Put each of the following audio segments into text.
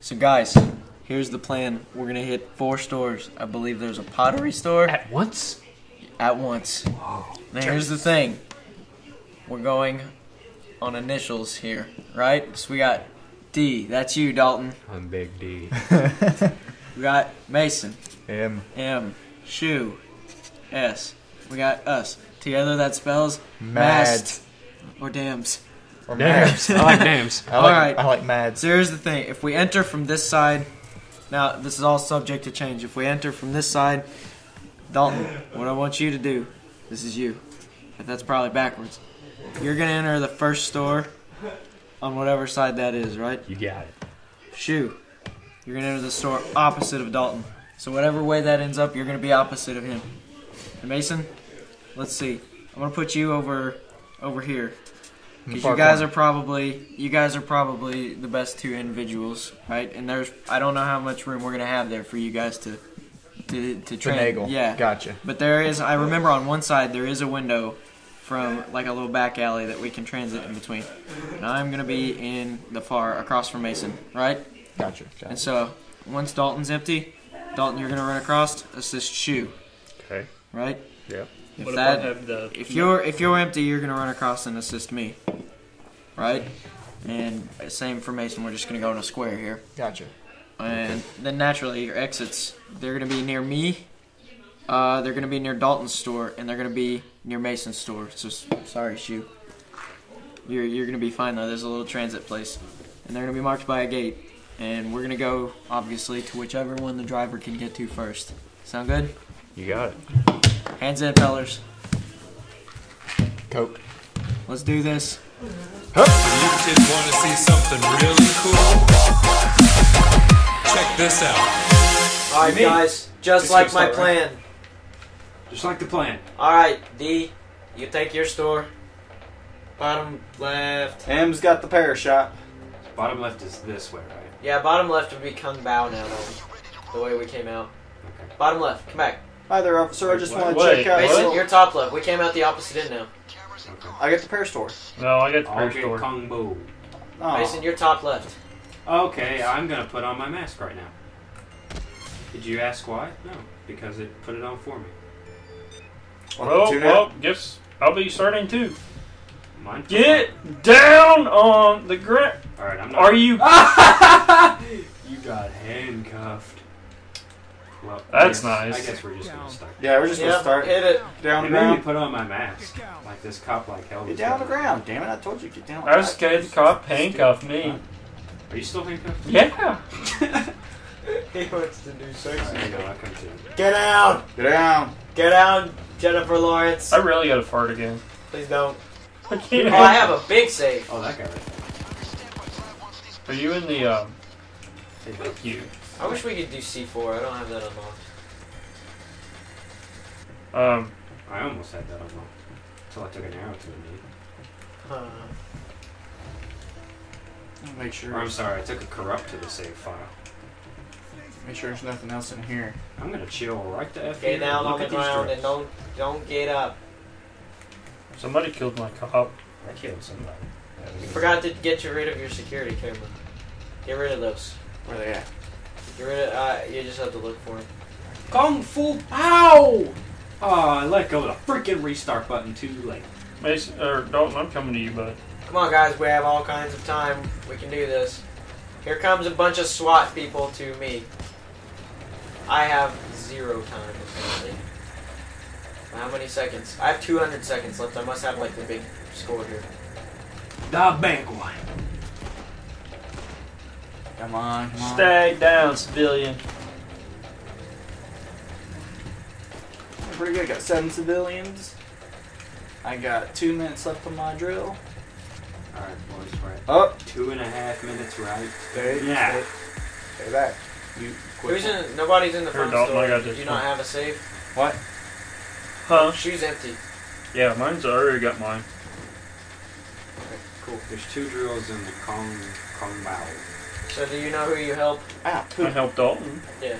So guys, here's the plan. We're gonna hit four stores. I believe there's a pottery store At once? at once. Now here's the thing. We're going on initials here, right? So we got D. That's you, Dalton. I'm Big D. We got Mason. M. M. Shoe. S. We got us. Together that spells Mads. or dams. Or Dams. I like dams. I like, Alright. I like Mads. So here's the thing. If we enter from this side, now this is all subject to change. If we enter from this side, Dalton, what I want you to do, this is you. But that's probably backwards. You're gonna enter the first store on whatever side that is, right? You got it. Shoe. You're gonna enter the store opposite of Dalton. So whatever way that ends up, you're gonna be opposite of him. And Mason, let's see. I'm gonna put you over over here. Because you guys are probably you guys are probably the best two individuals, right? And there's I don't know how much room we're gonna have there for you guys to to to train. Finagle. Yeah, Gotcha. but there is I remember on one side there is a window from like a little back alley that we can transit in between. And I'm gonna be in the far across from Mason, right? Gotcha. And so once Dalton's empty, Dalton you're gonna run across, assist shoe, Okay. right? Yep. If What that if I have the if you're if you're empty, you're gonna run across and assist me, right? And same for Mason. We're just gonna go in a square here, Gotcha. and then naturally your exits they're gonna be near me. Uh, they're gonna be near Dalton's store, and they're gonna be near Mason's store. So sorry, shoe. You're you're gonna be fine though. There's a little transit place, and they're gonna be marked by a gate, and we're gonna go obviously to whichever one the driver can get to first. Sound good? You got it. Hands in, fellers. Coke. Let's do this. You kids want to see something really cool? Check this out. All right, Me. guys. Just Just like my start, right? plan. Just like the plan. All right, D. You take your store. Bottom left. M's got the pear shot. Bottom left is this way, right? Yeah, bottom left would be Kung Bao now, though. The way we came out. Okay. Bottom left. Come back. Hi there, officer. I just want to check out. Mason, what? you're top left. We came out the opposite end now. Okay. I get the pear store. No, I got the I'll first get door. Kung Bo. Oh. Mason, you're top left. Okay, I'm gonna put on my mask right now. Did you ask why? No, because it put it on for me. Well, Tune well, guess I'll be starting too. Mine. Get down on the ground. All right, I'm not. Are you? You got handcuffed. Well, That's nice. I guess we're just gonna start. Yeah, we're just gonna Yep, start hit it. down They the made me ground. put on my mask, like this cop like hell. Get was down the doing. ground. Damn it! I told you get down. I was scared the cop handcuffed me. Are you still handcuffed? Yeah. He wants to do All sexy. right, I know, I come to. Get out! Get down. Get out, Jennifer Lawrence. I really got to fart again. Please don't. I Oh, can't. I have a big save. Oh, that guy right Are you in the um? there. You. I wish we could do C4. I don't have that unlocked. Um. I almost had that unlocked until I took an arrow to the knee. Uh, Make sure. Or I'm sorry, I took a corrupt to the save file. Make sure there's nothing else in here. I'm gonna chill right the f get here down on the ground and don't don't get up. Somebody killed my cop. I killed somebody. You forgot to get you rid of your security camera. Get rid of those. Where they at? Get rid of. Uh, you just have to look for it. Kung Fu Pow! Oh, I let go of the freaking restart button too late. Mason or Dalton, I'm coming to you, bud. Come on, guys. We have all kinds of time. We can do this. Here comes a bunch of SWAT people to me. I have zero time apparently. How many seconds? I have 200 seconds left. I must have like the big score here. The big one. Come on, come on. Stag down, civilian. Pretty good. Got seven civilians. I got two minutes left on my drill. Alright, boys, we're at Up. two and a half minutes right. Stay. Yeah. Stay, stay back. You quit. Who's in? Nobody's in the Here, front Dalton, I got this Do you not one. have a safe? What? Huh? Shoe's empty. Yeah, mine's I already got mine. Okay, cool. There's two drills in the Kong Kong Bao. So do you know who you help? Ah, I poop. helped Dalton. Yeah.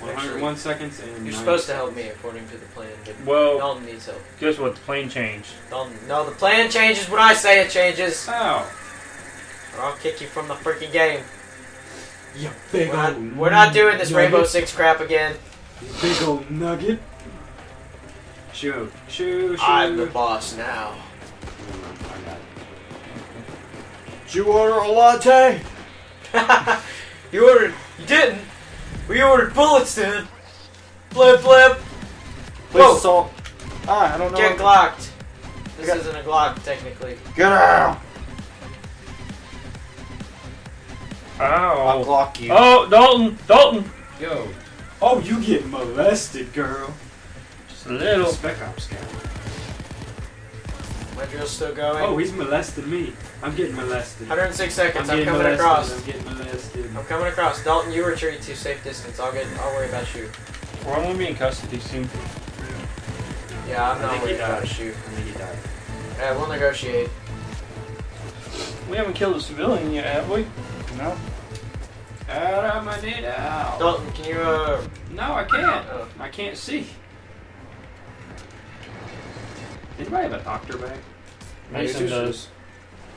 101 seconds and You're nine supposed to help me according to the plan, but Well, Dalton needs help. guess what? The plane changed. Dalton, no, the plan changes when I say it changes. Oh. or I'll kick you from the freaking game. You big We're not, we're not doing this Rainbow Six crap again. Big old nugget. Shoot, shoot, shoot. I'm the boss now. Did you order a latte? you ordered. You didn't. We ordered bullets, dude. Blip blip. Please Whoa. assault. Ah, I don't know. Get glocked. This got- isn't a Glock, technically. Get out! Oh. I'll Ow. glock you. Oh, Dalton! Dalton! Yo. Oh, you get molested, girl. Just a little. Spec Ops guy. My drill's still going. Oh, he's molested me. I'm getting molested. 106 seconds. I'm, getting coming molested. across. I'm getting molested. I'm coming across. Dalton, you retreat to safe distance. I'll get. I'll worry about you. We're only be in custody soon. Yeah, I'm I not think he worried about died. you. I think he died. Yeah, we'll negotiate. We haven't killed a civilian yet, have we? No. Out of my net out. Dalton, can you uh? No, I can't. Oh. I can't see. Anybody have a doctor bag? Mason does.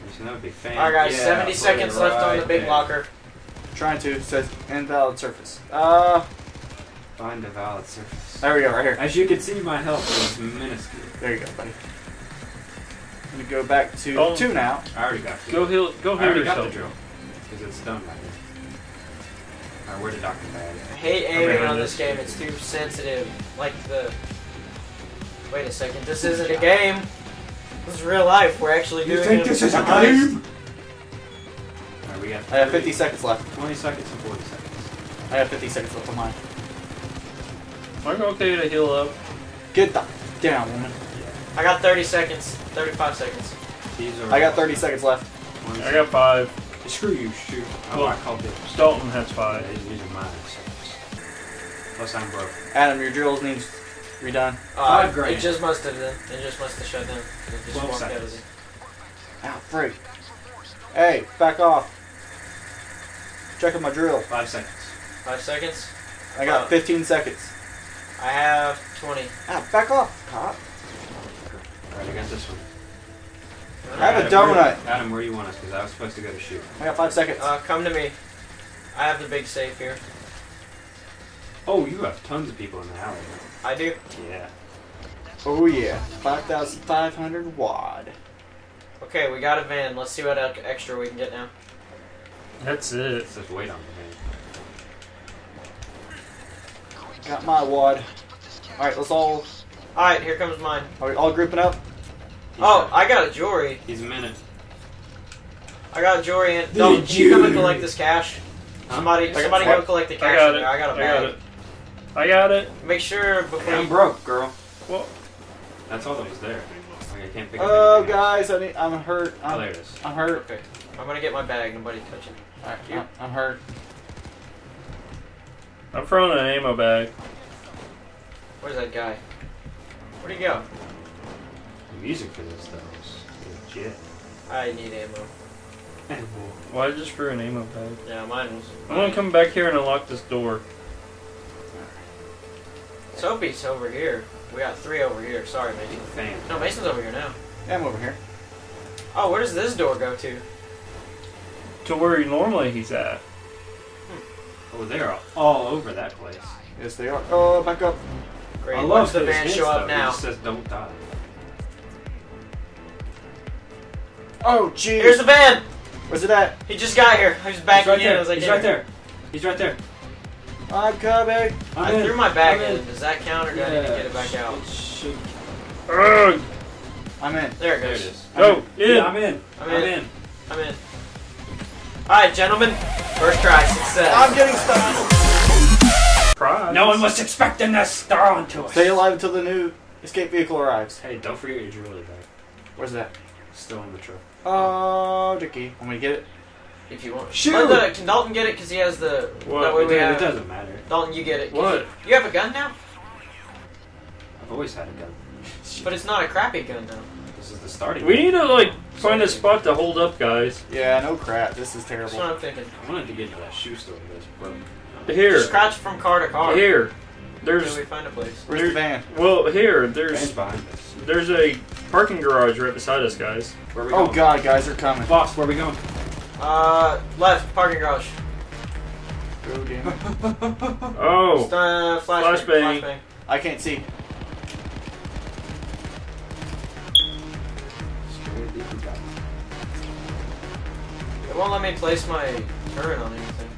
Mason, that would be fan. All right, guys. Yeah, 70 seconds it left on the big there. locker. Trying to. Says invalid surface. Uh, Find a valid surface. there we go, right here. As you can see, my health is minuscule. There you go, buddy. I'm gonna go back to Oh. two now. I already got the Go heal. Go I heal already got the yourself. drill. Because it's done right here. Alright, where did doctor bag? I hate aiming Okay, on this- this game. It's too sensitive. Like the. Wait a second. This isn't a game. This is real life. We're actually doing. You think this is a game? Alright, we got I have 50 seconds left. 20 seconds and 40 seconds. I have 50 seconds left on mine. I'm okay to heal up. Get the down, woman. Yeah. I got 30 seconds. 35 seconds. These are I got 30 seconds left. I got five. Screw you, shoot. Oh, Well, I called it. Dalton has five. these these are mine. so- Plus, I'm broke. Adam, your drills needs redone. Uh, Five grand. It just must have been. It just must have shut down. It just 12 walked out of seconds. it. Ow, freak. Hey, back off. Checking my drill. Five seconds. Five seconds. I got Oh. 15 seconds. I have 20. Ow, back off, cop. Alright, I got this one. I have a Adam, where- donut. Adam, where do you want us? Because I was supposed to go to shoot. I got five seconds. Uh, come to me. I have the big safe here. Oh, you have tons of people in the alley. I do. Yeah. oh yeah, 5,500 wad. Okay, we got a van. Let's see what extra we can get now. That's it. Let's just wait on the van. Got my wad. All right, let's all. All right, here comes mine. Are we all grouping up? man. Oh, I got a jewelry. He's a minute. I got a jewelry. And The Dalton, you come and collect this cash? Huh? Somebody, somebody what? go collect the cash. I cash. got it. I got a I bag. got it. I got it. Make sure before I'm broke, girl. Well, That's all that was there. Like, I can't pick up Oh, guys, I need, I'm hurt. else. Oh, I'm, there it is. I'm hurt. Okay, I'm gonna get my bag. Nobody touch it. All right, Here. I'm, I'm hurt. I'm throwing an ammo bag. Where's that guy? Where'd he go? The music for this, though, is legit. I need ammo. Why just threw an ammo bag? Yeah, mine was. I'm gonna come back here and unlock this door. Soapy's over here. We got three over here. Sorry, Mason. Fan. No, Mason's over here now. Yeah, I'm over here. Oh, where does this door go to? To where he normally he's at. Hmm. Oh, they're all, all over that place. Yes, they are. Oh, back up. Great. I Watch love the those van hints, show up though. now. It just says don't die. Oh, jeez. Here's the van. Where's it at? He just got here. I was He's backing right in there. as I He's came right there. He's right there. I'm coming. I'm I in. threw my bag I'm in. Does that count, or do I need to get it back out? It should- Ugh! I'm in. There it There it goes. is. Go I'm in. Yeah, I'm in. I'm I'm in. in. I'm in. All right, gentlemen. First try, success. I'm getting stuck. Prize. No one was expecting this. Star onto us. Stay alive until the new escape vehicle arrives. Hey, don't forget your jewelry bag. Where's that? Still in the truck. Oh, Dickie. Want me to get it? If you want. Shoot! Let the- can Dalton get it? Because he has the. What? That way It, we it have. doesn't matter. Dalton, you get it. What? You, you have a gun now, I've always had a gun. but it's not a crappy gun now. This is the starting. We need to like find a spot to hold up, guys. Yeah, no crap. This is That's terrible. what I'm thinking. I wanted to get to that shoe store, but it's broken. Here, Just scratch from car to car. here. Until There's we find a place. Where's the van? well, here. Van's There's behind us. there's a parking garage right beside us, guys. Where are we Oh going? god, guys they're coming. Boss, where are we going? Uh, left, parking garage. Oh, damn it. Oh. Uh, flashbang. Flashbang. Flashbang. I can't see. It won't let me place my turret on anything.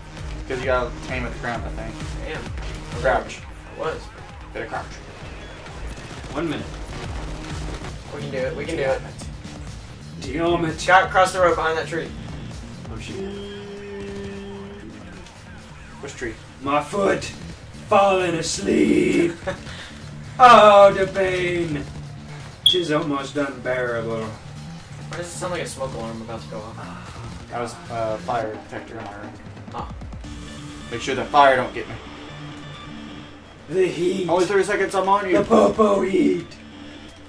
Because you gotta aim at the ground, I think. Damn. Crouch. It was. Bit of crouch. One minute. We can do it. We can do it. Damn it. Scott, cross the road behind that tree. I'm shooting. Which tree? My foot. Falling asleep. oh, the pain. Tis almost unbearable. Why does it sound like a smoke alarm about to go off? That was uh, fire detector in my room. Ah. Make sure the fire don't get me. The heat. Only 30 seconds, I'm on you. The popo heat.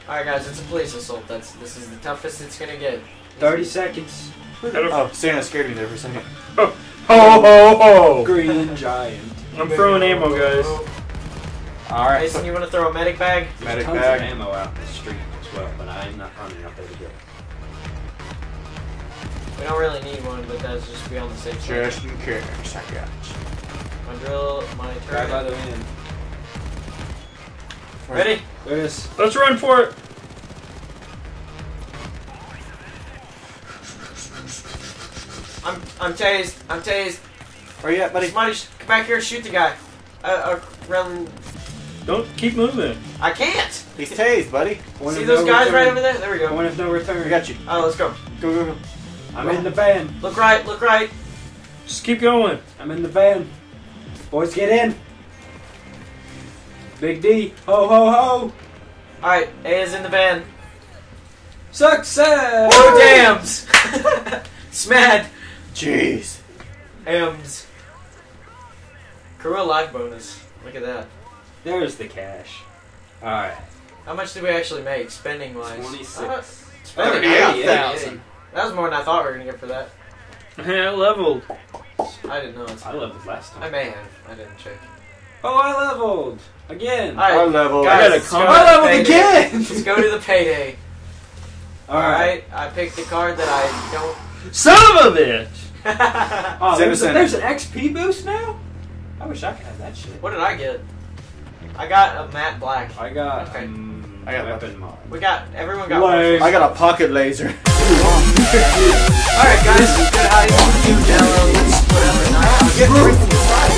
Alright guys, it's a police assault. That's this is the toughest it's gonna get. 30 seconds. Oh, Santa scared me there for a second. Oh, ho ho ho! Green giant. I'm throwing ammo, guys. Alright, Mason, you wanna throw a medic bag? medic Tons bag. of ammo out in the street as well, but I'm not running up there to get it. We don't really need one, but that's just to be on the safe side. Just in case, I got you. My drill, my Grab by turret. the van. Ready? There it is. Let's run for it. I'm I'm tased. I'm tased. Where you at, buddy? Somebody sh- come back here and shoot the guy. Uh, uh, run. Don't keep moving. I can't. He's tased, buddy. Point See those no guys return. right over there? There we go. Point of no return. I got you. Oh, let's go. Go, go, go. I'm in the van. Look right. Look right. Just keep going. I'm in the van. Boys, get in. Big D. Ho, ho, ho. All right. A is in the van. Success. Oh dams. Smad. Jeez. M's. Career life bonus. Look at that. There's the cash. Alright. How much did we actually make spending wise? 26. Uh, spending. Thirty-eight I got thousand. That was more than I thought we were gonna get for that. I leveled. I didn't know. It's, I leveled last time. I may have. I didn't check. Oh, I leveled. Again. All right. Our level. Guys, I got a let's go I leveled again. Let's go to the payday. Alright. Alright, I picked the card that I don't. Son of a bitch! Oh, there's, a, there's an XP boost now? I wish I could have that shit. what did I get? I got a matte black. I got Okay. um, I got weapon mod. We got everyone got Lame. one. I got a pocket laser. Alright, guys, good how you do download. Let's split up at. I'll get freaking inside.